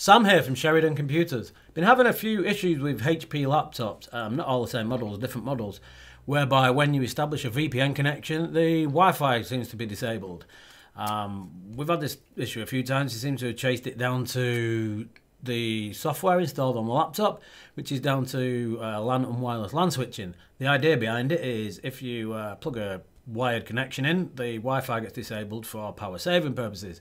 Sam here from Sheridan Computers. Been having a few issues with HP laptops, um, not all the same models, different models, whereby when you establish a VPN connection, the Wi-Fi seems to be disabled. Um, we've had this issue a few times. You seem to have chased it down to the software installed on the laptop, which is down to uh, LAN and wireless LAN switching. The idea behind it is if you uh, plug a wired connection in, the Wi-Fi gets disabled for power saving purposes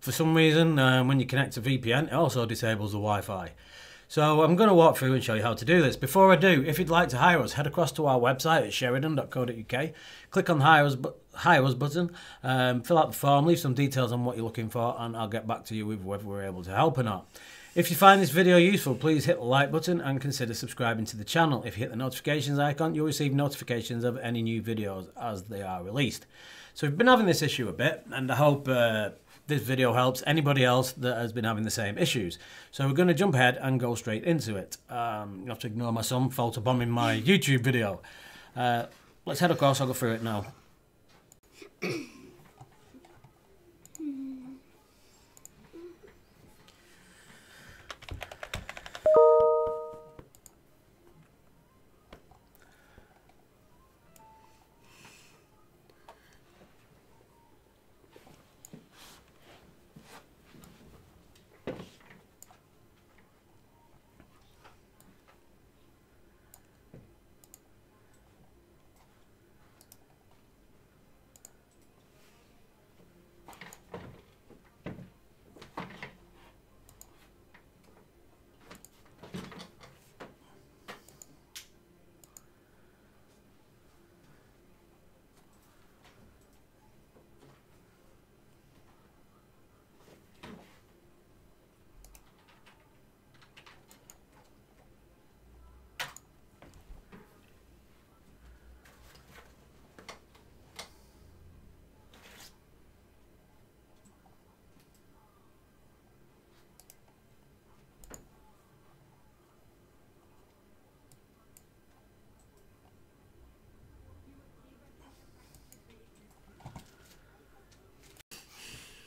for some reason, um, when you connect to VPN, it also disables the Wi-Fi. So I'm going to walk through and show you how to do this. Before I do, if you'd like to hire us, head across to our website at sheridan.co.uk, click on the hire us, hire us button, um, fill out the form, leave some details on what you're looking for, and I'll get back to you with whether we're able to help or not. If you find this video useful, please hit the like button and consider subscribing to the channel. If you hit the notifications icon, you'll receive notifications of any new videos as they are released. So we've been having this issue a bit, and I hope uh, this video helps anybody else that has been having the same issues. So we're going to jump ahead and go straight into it. Um, you have to ignore my son photobombing my YouTube video. Uh, let's head across, I'll go through it now.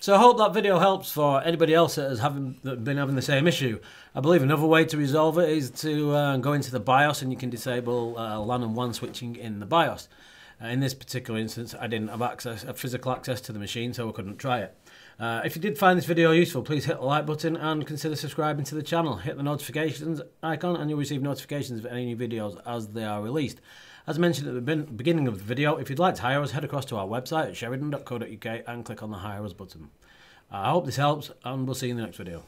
So I hope that video helps for anybody else that has having, that been having the same issue. I believe another way to resolve it is to uh, go into the BIOS and you can disable uh, LAN and WAN switching in the BIOS. Uh, in this particular instance, I didn't have access, physical access to the machine, so I couldn't try it. Uh, if you did find this video useful, please hit the like button and consider subscribing to the channel. Hit the notifications icon and you'll receive notifications of any new videos as they are released. As mentioned at the beginning of the video, if you'd like to hire us, head across to our website at sheridan.co.uk and click on the Hire Us button. I hope this helps, and we'll see you in the next video.